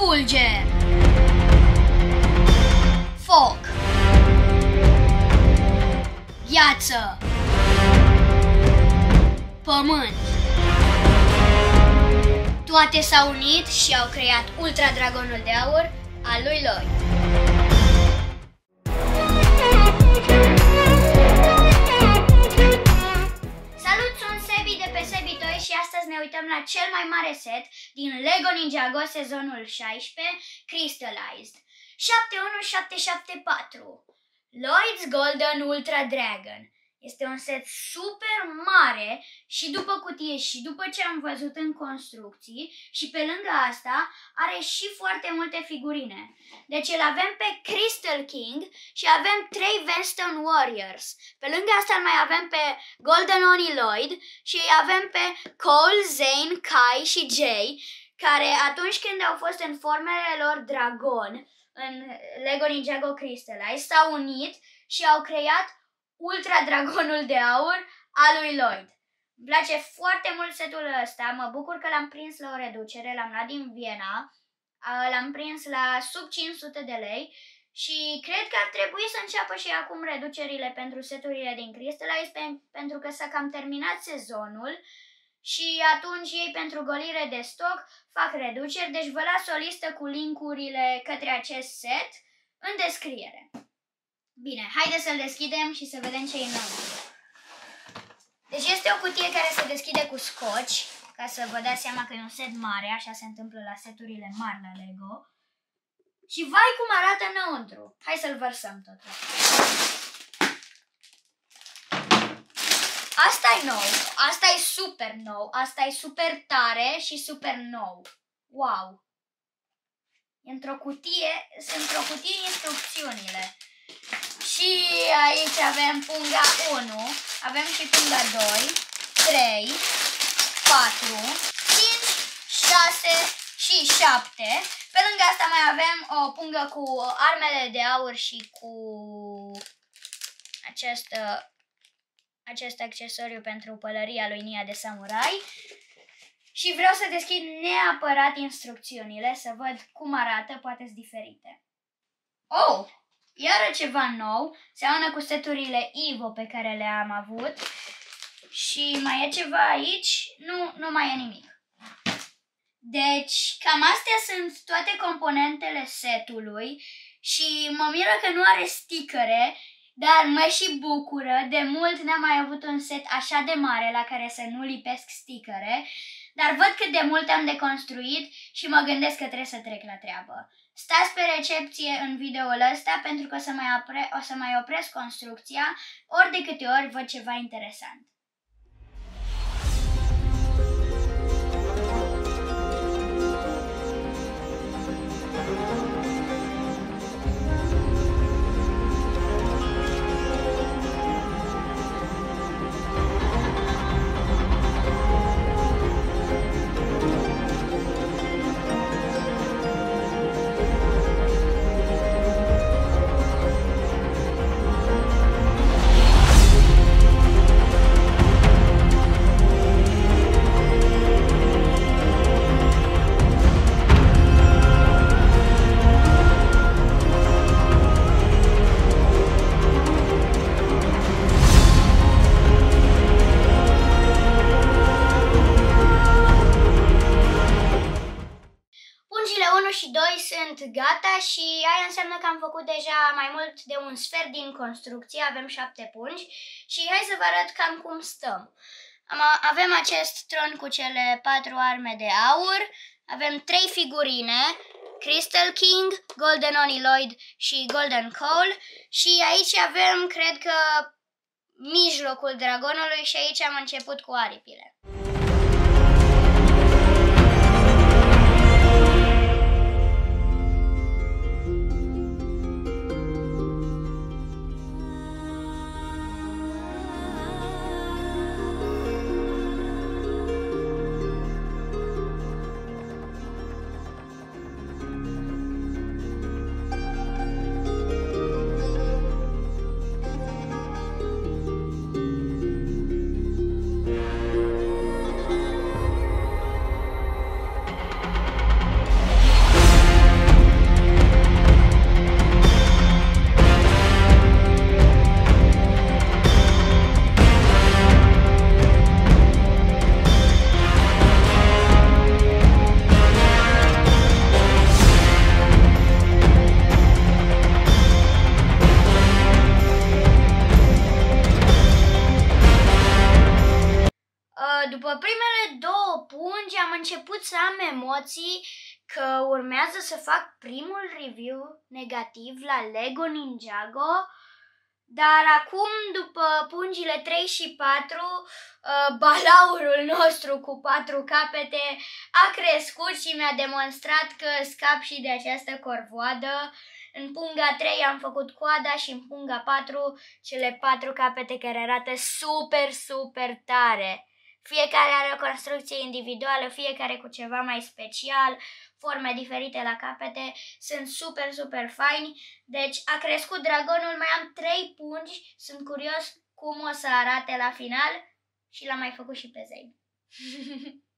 Fulger Foc. Gheață. Pământ. Toate s-au unit și au creat Ultra Dragonul de Aur al lui Lloyd. Astăzi ne uităm la cel mai mare set din Lego Ninjago sezonul 16, Crystallized. 71774 Lloyd's Golden Ultra Dragon este un set super mare și după cutie și după ce am văzut în construcții și pe lângă asta are și foarte multe figurine. Deci îl avem pe Crystal King și avem trei Venstone Warriors. Pe lângă asta îl mai avem pe Golden Oni Lloyd și avem pe Cole, Zane, Kai și Jay care atunci când au fost în formele lor dragon în Lego Ninjago Crystallize s-au unit și au creat Ultra Dragonul de Aur al lui Lloyd. Îmi place foarte mult setul ăsta, mă bucur că l-am prins la o reducere, l-am luat din Viena, l-am prins la sub 500 de lei și cred că ar trebui să înceapă și acum reducerile pentru seturile din Crystallize pentru că s-a cam terminat sezonul și atunci ei pentru golire de stoc fac reduceri, deci vă las o listă cu linkurile către acest set în descriere. Bine, haideți să-l deschidem și să vedem ce e înăuntru. Deci este o cutie care se deschide cu scoci, ca să vă dați seama că e un set mare, așa se întâmplă la seturile mari la Lego. Și vai cum arată înăuntru. Hai să-l vărsăm totul. Asta e nou, asta e super nou, asta e super tare și super nou. Wow! Într-o cutie, sunt într-o cutie instrucțiunile. Și aici avem punga 1, avem și punga 2, 3, 4, 5, 6 și 7. Pe lângă asta mai avem o pungă cu armele de aur și cu acest, acest accesoriu pentru pălăria lui Nia de Samurai. Și vreau să deschid neapărat instrucțiunile, să văd cum arată, poate sunt diferite. Oh! Iară ceva nou, seamănă cu seturile Ivo pe care le-am avut. Și mai e ceva aici? Nu, nu mai e nimic. Deci, cam astea sunt toate componentele setului și mă miră că nu are stickere, dar mă și bucură. De mult n-am mai avut un set așa de mare la care să nu lipesc stickere, dar văd cât de mult am de construit și mă gândesc că trebuie să trec la treabă. Stați pe recepție în videoul ăsta pentru că o să mai, opre, o să mai opresc construcția ori de câte ori văd ceva interesant. Făcut deja mai mult de un sfert din construcție, avem 7 pungi și hai să vă arăt cam cum stăm. Avem acest tron cu cele 4 arme de aur, avem 3 figurine, Crystal King, Golden Oni Lloyd și Golden Cole și aici avem, cred că, mijlocul dragonului și aici am început cu aripile. după primele două pungi am început să am emoții că urmează să fac primul review negativ la Lego Ninjago, dar acum, după pungile 3 și 4, ă, balaurul nostru cu patru capete a crescut și mi-a demonstrat că scap și de această corvoadă. În punga 3 am făcut coada și în punga 4 cele patru capete care arată super, super tare. Fiecare are o construcție individuală, fiecare cu ceva mai special, forme diferite la capete, sunt super, super faini. Deci a crescut dragonul, mai am trei pungi, sunt curios cum o să arate la final și l-am mai făcut și pe Zayn.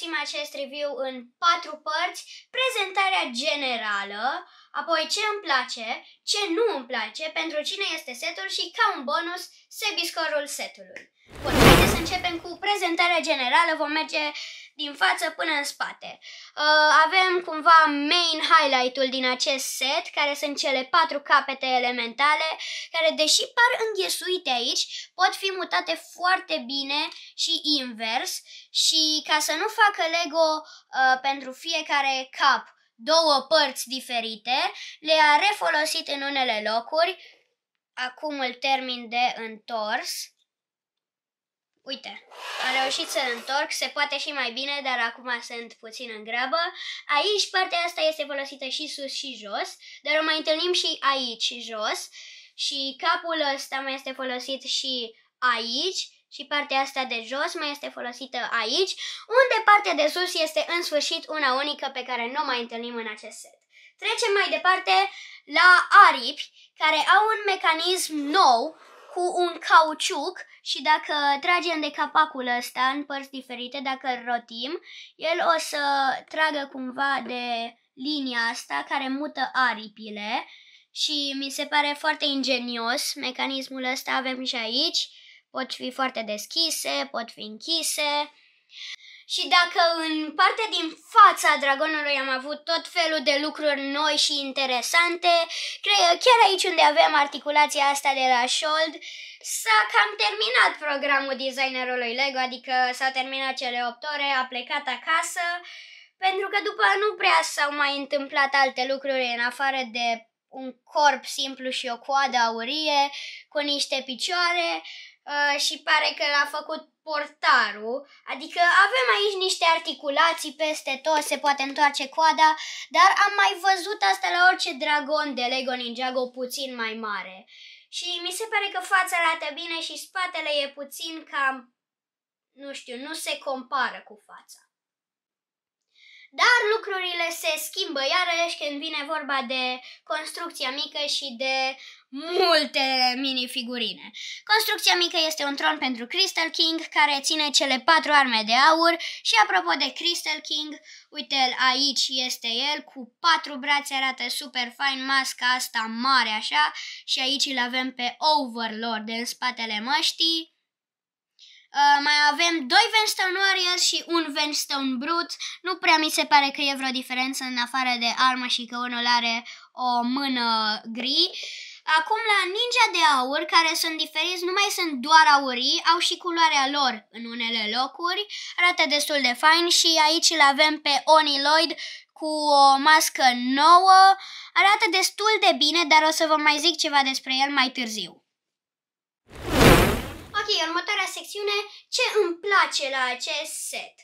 împărțim acest review în patru părți. Prezentarea generală, apoi ce îmi place, ce nu îmi place, pentru cine este setul și ca un bonus, sebiscorul setului. Bun, haideți să începem cu prezentarea generală, vom merge din față până în spate. Uh, avem cumva main highlight-ul din acest set, care sunt cele patru capete elementale, care deși par înghesuite aici, pot fi mutate foarte bine și invers. Și ca să nu facă Lego uh, pentru fiecare cap două părți diferite, le-a refolosit în unele locuri, acum îl termin de întors, Uite, am reușit să întorc, se poate și mai bine, dar acum sunt puțin în grabă. Aici partea asta este folosită și sus și jos, dar o mai întâlnim și aici jos. Și capul ăsta mai este folosit și aici și partea asta de jos mai este folosită aici, unde partea de sus este în sfârșit una unică pe care nu o mai întâlnim în acest set. Trecem mai departe la aripi, care au un mecanism nou cu un cauciuc și dacă tragem de capacul ăsta în părți diferite, dacă îl rotim, el o să tragă cumva de linia asta care mută aripile. Și mi se pare foarte ingenios mecanismul ăsta, avem și aici, pot fi foarte deschise, pot fi închise. Și dacă în partea din fața dragonului am avut tot felul de lucruri noi și interesante, cred chiar aici unde avem articulația asta de la șold, s-a cam terminat programul designerului Lego, adică s-au terminat cele 8 ore, a plecat acasă, pentru că după nu prea s-au mai întâmplat alte lucruri în afară de un corp simplu și o coadă aurie cu niște picioare uh, și pare că l-a făcut portarul, adică avem aici niște articulații peste tot, se poate întoarce coada, dar am mai văzut asta la orice dragon de Lego Ninjago puțin mai mare. Și mi se pare că fața arată bine și spatele e puțin cam, nu știu, nu se compară cu fața. Dar lucrurile se schimbă iarăși când vine vorba de construcția mică și de multe minifigurine. Construcția mică este un tron pentru Crystal King care ține cele patru arme de aur și apropo de Crystal King, uite aici este el cu patru brațe, arată super fain, masca asta mare așa și aici îl avem pe Overlord în spatele măștii. Uh, mai avem doi Venstone Warriors și un Venstone Brute. Nu prea mi se pare că e vreo diferență în afară de armă și că unul are o mână gri. Acum la Ninja de Aur, care sunt diferiți, nu mai sunt doar aurii, au și culoarea lor în unele locuri. Arată destul de fain și aici îl avem pe Oni Lloyd cu o mască nouă. Arată destul de bine, dar o să vă mai zic ceva despre el mai târziu. Ok, următoarea secțiune, ce îmi place la acest set?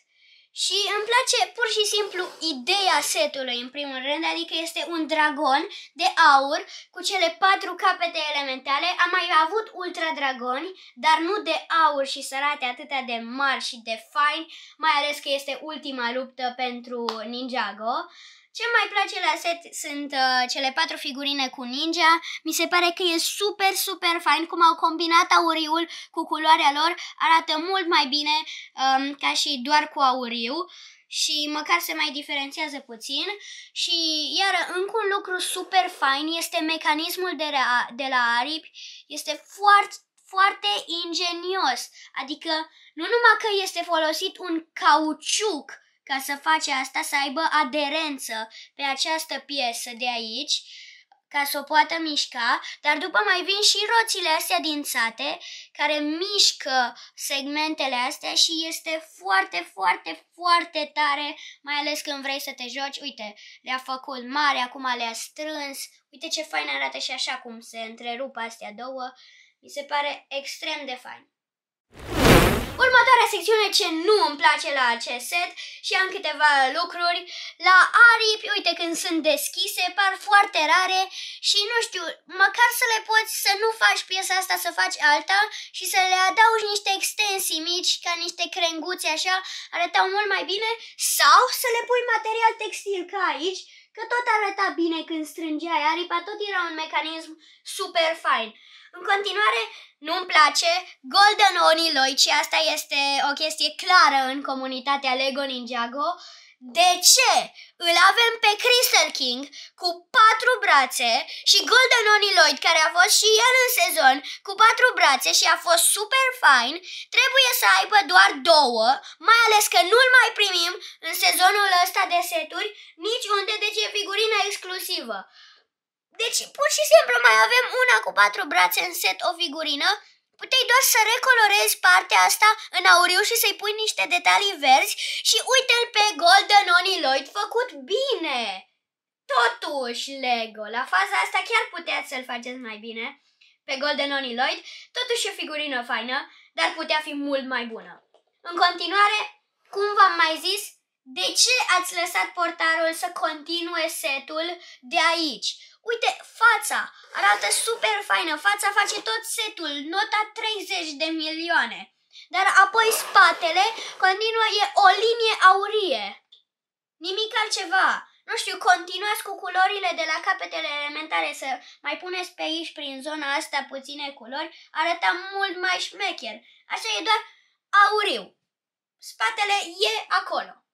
Și îmi place pur și simplu ideea setului, în primul rând, adică este un dragon de aur cu cele patru capete elementale. Am mai avut ultra dragoni, dar nu de aur și sărate atâtea de mari și de fain, mai ales că este ultima luptă pentru Ninjago. Ce mai place la set sunt uh, cele patru figurine cu ninja. Mi se pare că e super, super fain cum au combinat auriul cu culoarea lor. Arată mult mai bine um, ca și doar cu auriu și măcar se mai diferențiază puțin. Și iar încă un lucru super fain este mecanismul de la, de la aripi. Este foarte, foarte ingenios. Adică nu numai că este folosit un cauciuc ca să face asta, să aibă aderență pe această piesă de aici, ca să o poată mișca, dar după mai vin și roțile astea dințate, care mișcă segmentele astea și este foarte, foarte, foarte tare, mai ales când vrei să te joci. Uite, le-a făcut mare, acum le-a strâns. Uite ce fain arată și așa cum se întrerup astea două. Mi se pare extrem de fain. Următoarea secțiune ce nu îmi place la acest set și am câteva lucruri. La aripi, uite când sunt deschise, par foarte rare și nu știu, măcar să le poți să nu faci piesa asta, să faci alta și să le adaugi niște extensii mici, ca niște crenguțe așa, arătau mult mai bine, sau să le pui material textil ca aici, că tot arăta bine când strângeai aripa, tot era un mecanism super fain. În continuare, nu-mi place Golden Oniloid și asta este o chestie clară în comunitatea Lego Ninjago. De ce? Îl avem pe Crystal King cu patru brațe și Golden Oniloid, care a fost și el în sezon cu patru brațe și a fost super fain, trebuie să aibă doar două, mai ales că nu-l mai primim în sezonul ăsta de seturi niciunde, deci e figurină exclusivă. Deci, pur și simplu mai avem una cu patru brațe în set, o figurină. Puteai doar să recolorezi partea asta în auriu și să-i pui niște detalii verzi și uite-l pe Golden Oniloid făcut bine! Totuși, Lego, la faza asta chiar puteți să-l faceți mai bine. Pe Golden Oniloid, totuși e figurină faină, dar putea fi mult mai bună. În continuare, cum v-am mai zis, de ce ați lăsat portarul să continue setul de aici? Uite, fața arată super faină, fața face tot setul, nota 30 de milioane. Dar apoi spatele continuă, e o linie aurie. Nimic altceva. Nu știu, continuați cu culorile de la capetele elementare să mai puneți pe aici, prin zona asta, puține culori. Arăta mult mai șmecher. Așa e doar auriu. Spatele e acolo.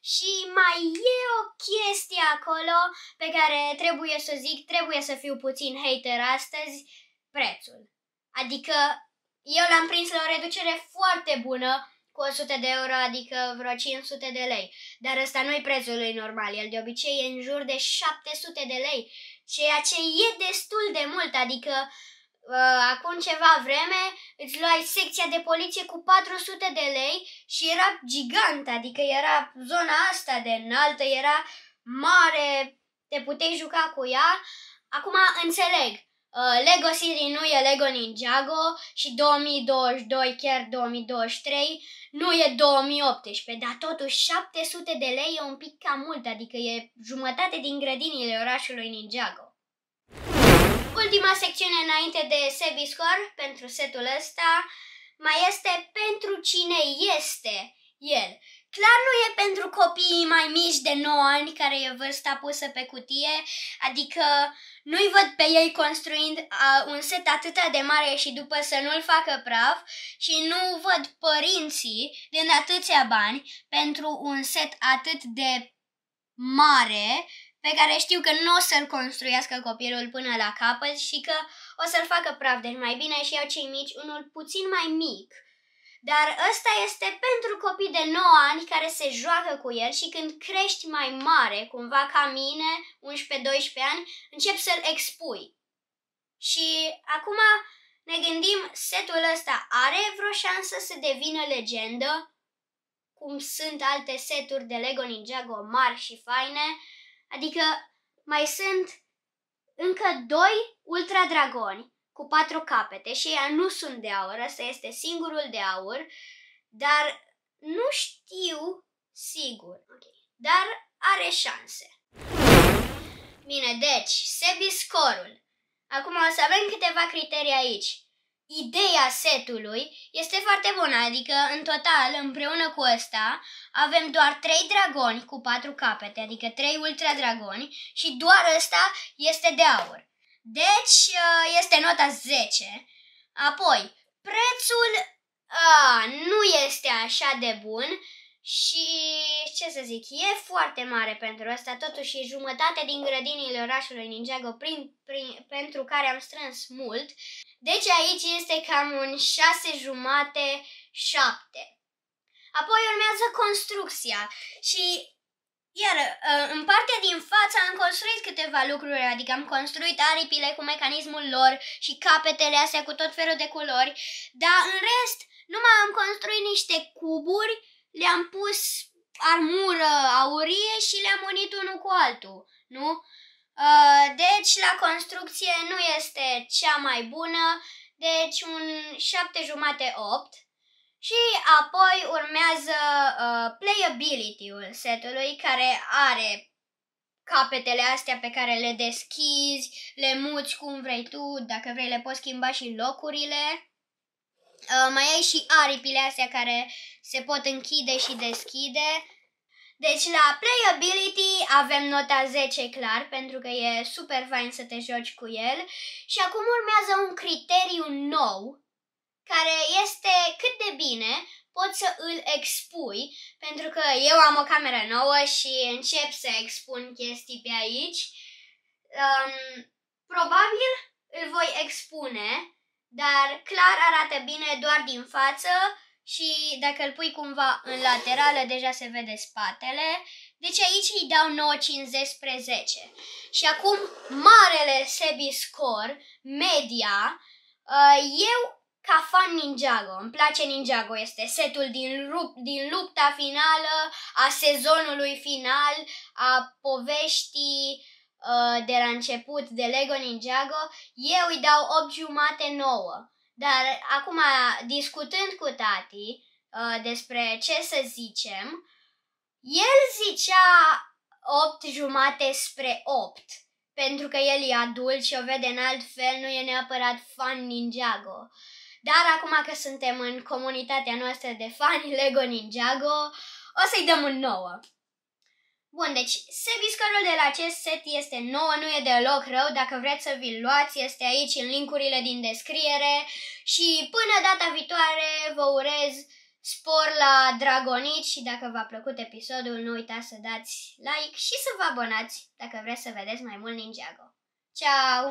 Și mai e o chestie acolo pe care trebuie să zic, trebuie să fiu puțin hater astăzi, prețul. Adică eu l-am prins la o reducere foarte bună, cu 100 de euro, adică vreo 500 de lei. Dar ăsta nu e prețul lui normal, el de obicei e în jur de 700 de lei, ceea ce e destul de mult, adică uh, acum ceva vreme îți luai secția de poliție cu 400 de lei și era gigant, adică era zona asta de înaltă, era mare, te puteai juca cu ea. Acum înțeleg, uh, Lego City nu e Lego Ninjago și 2022, chiar 2023, nu e 2018, dar totuși 700 de lei e un pic cam mult, adică e jumătate din grădinile orașului Ninjago. Ultima secțiune înainte de Sebiscore pentru setul ăsta mai este pentru cine este el. Clar nu e pentru copiii mai mici de 9 ani care e vârsta pusă pe cutie, adică nu-i văd pe ei construind uh, un set atât de mare și după să nu-l facă praf și nu văd părinții din atâția bani pentru un set atât de mare pe care știu că nu o să-l construiască copilul până la capăt și că o să-l facă praf, deci mai bine și eu cei mici, unul puțin mai mic. Dar ăsta este pentru copii de 9 ani care se joacă cu el și când crești mai mare, cumva ca mine, 11-12 ani, încep să-l expui. Și acum ne gândim, setul ăsta are vreo șansă să devină legendă? cum sunt alte seturi de Lego Ninjago mari și faine. Adică mai sunt încă doi Ultra Dragoni cu patru capete și ea nu sunt de aur, ăsta este singurul de aur, dar nu știu sigur, okay. dar are șanse. Bine, deci, Sebi scorul. Acum o să avem câteva criterii aici. Ideea setului este foarte bună, adică în total, împreună cu ăsta, avem doar 3 dragoni cu 4 capete, adică 3 ultra dragoni și doar ăsta este de aur. Deci uh, este nota 10. Apoi, prețul a, nu este așa de bun și ce să zic, e foarte mare pentru asta, totuși e jumătate din grădinile orașului Ninjago prin, prin, pentru care am strâns mult. Deci aici este cam un 6 jumate 7. Apoi urmează construcția și iar uh, în partea din față am construit câteva lucruri, adică am construit aripile cu mecanismul lor și capetele astea cu tot felul de culori, dar în rest nu mai am construit niște cuburi, le-am pus armură aurie și le-am unit unul cu altul, nu? Uh, deci la construcție nu este cea mai bună, deci un 7 jumate 8. Și apoi urmează uh, playability-ul setului care are capetele astea pe care le deschizi, le muți cum vrei tu, dacă vrei le poți schimba și locurile. Uh, mai ai și aripile astea care se pot închide și deschide. Deci la playability avem nota 10 clar pentru că e super fain să te joci cu el și acum urmează un criteriu nou care este cât de bine poți să îl expui, pentru că eu am o cameră nouă și încep să expun chestii pe aici. Um, probabil îl voi expune, dar clar arată bine doar din față și dacă îl pui cumva în laterală deja se vede spatele. Deci aici îi dau 9,50 spre 10. Și acum marele Sebi score, media, uh, eu ca fan Ninjago. Îmi place Ninjago, este setul din, rup, din lupta finală, a sezonului final, a poveștii uh, de la început de Lego Ninjago. Eu îi dau 8 jumate 9. Dar acum, discutând cu tati uh, despre ce să zicem, el zicea 8 jumate spre 8 pentru că el e adult și o vede în alt fel, nu e neapărat fan Ninjago. Dar acum că suntem în comunitatea noastră de fani Lego Ninjago, o să-i dăm un 9. Bun, deci sebiscărul de la acest set este nou, nu e deloc rău, dacă vreți să vi-l luați, este aici în linkurile din descriere și până data viitoare vă urez spor la dragonici și dacă v-a plăcut episodul nu uitați să dați like și să vă abonați dacă vreți să vedeți mai mult Ninjago. Ciao!